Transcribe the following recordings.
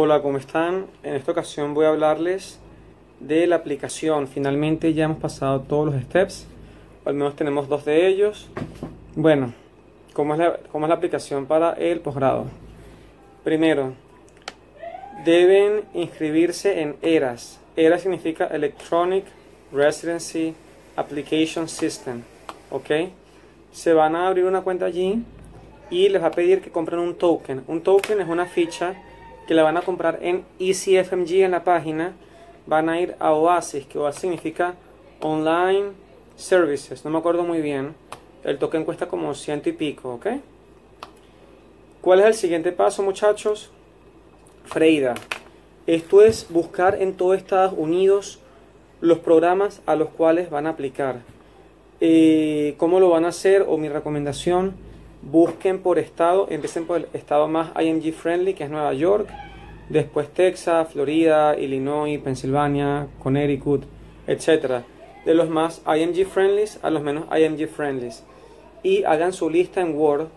Hola, ¿cómo están? En esta ocasión voy a hablarles de la aplicación. Finalmente ya hemos pasado todos los steps, al menos tenemos dos de ellos. Bueno, ¿cómo es la, cómo es la aplicación para el posgrado? Primero, deben inscribirse en ERAS. ERAS significa Electronic Residency Application System. ¿Ok? Se van a abrir una cuenta allí y les va a pedir que compren un token. Un token es una ficha que la van a comprar en EasyFMG en la página, van a ir a Oasis, que Oasis significa Online Services, no me acuerdo muy bien. El token cuesta como ciento y pico, ¿ok? ¿Cuál es el siguiente paso, muchachos? Freida. Esto es buscar en todo Estados Unidos los programas a los cuales van a aplicar. Eh, ¿Cómo lo van a hacer? O mi recomendación busquen por estado, empiecen por el estado más IMG friendly, que es Nueva York, después Texas, Florida, Illinois, Pensilvania, Connecticut, etc. De los más IMG friendlies a los menos IMG friendlies. Y hagan su lista en Word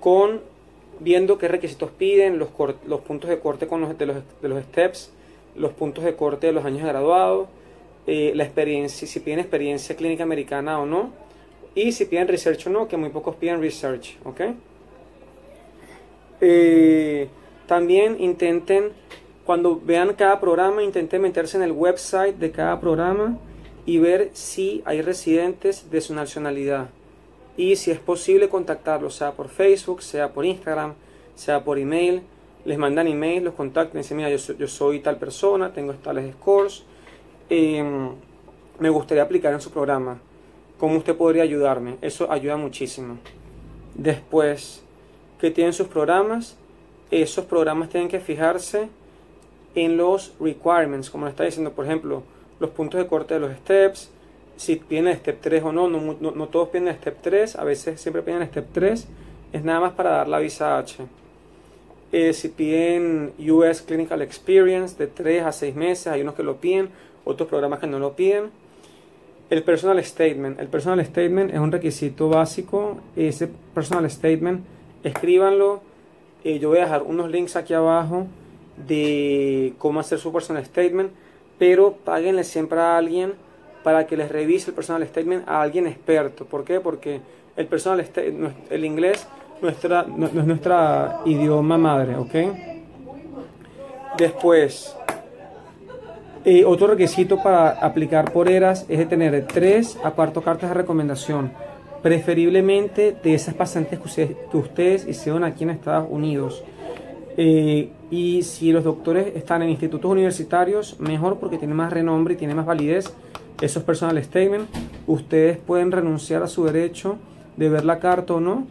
con viendo qué requisitos piden, los, los puntos de corte con los, de, los, de los steps, los puntos de corte de los años de graduado, eh, la experiencia, si piden experiencia clínica americana o no y si piden research o no, que muy pocos piden research, ¿ok? Eh, también intenten, cuando vean cada programa, intenten meterse en el website de cada programa y ver si hay residentes de su nacionalidad. Y si es posible contactarlos, sea por Facebook, sea por Instagram, sea por email. Les mandan email, los contactan y dicen, mira, yo soy, tal persona, tengo tales scores, em, me gustaría aplicar en su programa ¿Cómo usted podría ayudarme? Eso ayuda muchísimo. Después, que tienen sus programas? Esos programas tienen que fijarse en los requirements, como le está diciendo, por ejemplo, los puntos de corte de los steps, si piden step 3 o no, no, todos piden step 3, a veces siempre piden step 3, es nada más para dar la visa H. Eh, si piden US Clinical Experience de 3 a 6 meses, hay unos que lo piden, otros programas que no lo piden el personal statement. El personal statement es un requisito básico. Ese personal statement, escríbanlo. Eh, yo voy a dejar unos links aquí abajo de cómo hacer su personal statement. Pero páguenle siempre a alguien para que les revise el personal statement a alguien experto. ¿Por qué? Porque el personal el inglés nuestra, no es nuestra idioma madre, ¿ok? Después, eh, otro requisito para aplicar por ERAS es de tener tres a cuatro cartas de recomendación, preferiblemente de esas pasantes que ustedes, hicieron aquí en Estados Unidos. Eh, y si los doctores están en institutos universitarios, mejor porque tiene más renombre y tiene más validez esos personal statement. Ustedes pueden renunciar a su derecho de ver la carta o no.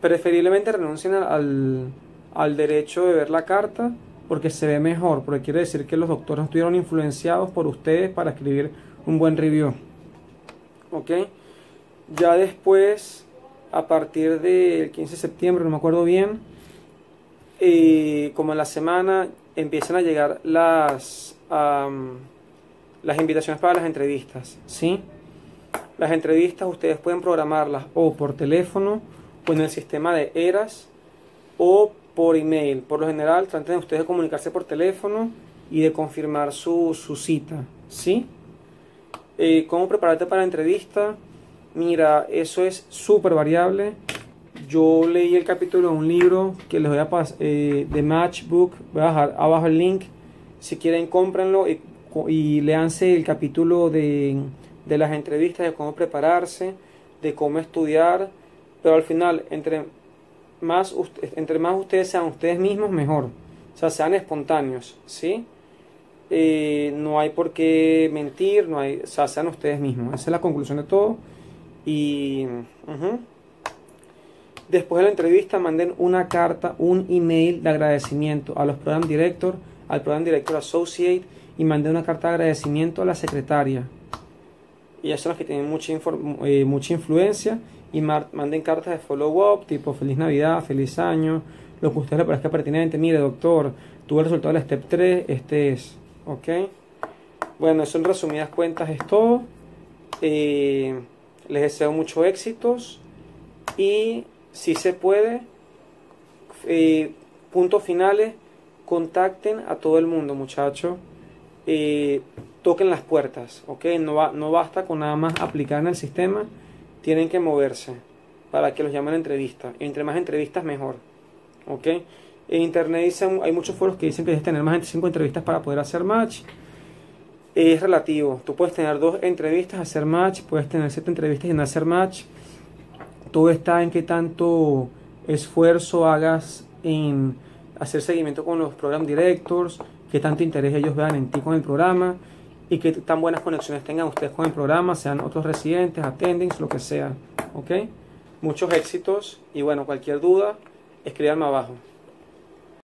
Preferiblemente renuncien al, al derecho de ver la carta porque se ve mejor, porque quiere decir que los doctores estuvieron influenciados por ustedes para escribir un buen review. ¿Ok? Ya después, a partir del 15 de septiembre, no me acuerdo bien, eh, como en la semana empiezan a llegar las, las invitaciones para las entrevistas, ¿sí? Las entrevistas ustedes pueden programarlas o por teléfono o en el sistema de ERAS o por email. Por lo general, traten ustedes de comunicarse por teléfono y de confirmar su, cita. ¿Sí? Eh, ¿Cómo prepararte para la entrevista? Mira, eso es súper variable. Yo leí el capítulo de un libro que les voy a pasar eh, de Matchbook. Voy a dejar abajo el link. Si quieren, cómprenlo y, y leanse el capítulo de, de las entrevistas, de cómo prepararse, de cómo estudiar. Pero al final, entre más entre más ustedes sean ustedes mismos, mejor. O sea, sean espontáneos, ¿sí? No hay por qué mentir, no hay, o sea, sean ustedes mismos. Esa es la conclusión de todo. Y después de la entrevista manden una carta, un email de agradecimiento a los program director, al program director associate y manden una carta de agradecimiento a la secretaria. Ya son las que tienen mucha, eh, mucha influencia y manden cartas de follow-up, tipo feliz Navidad, feliz año, lo que a usted le parezca pertinente. Mire, doctor, tuve el resultado del step 3, este es. ¿Ok? Bueno, eso en resumidas cuentas es todo. Eh, les deseo muchos éxitos y si se puede, eh, puntos finales, contacten a todo el mundo, muchachos. Eh, toquen las puertas, ¿ok? No, no basta con nada más aplicar en el sistema, tienen que moverse para que los llamen a entrevista. Entre más entrevistas, mejor, ¿ok? En internet dicen, hay muchos foros que dicen que debes tener más de 5 entrevistas para poder hacer match. Es relativo. Tú puedes tener dos entrevistas, hacer match, puedes tener siete entrevistas y no hacer match. Todo está en qué tanto esfuerzo hagas en hacer seguimiento con los program directors, qué tanto interés ellos vean en ti con el programa y qué tan buenas conexiones tengan ustedes con el programa, sean otros residentes, attendings, lo que sea. ¿Ok? Muchos éxitos y bueno, cualquier duda, escríbanme abajo.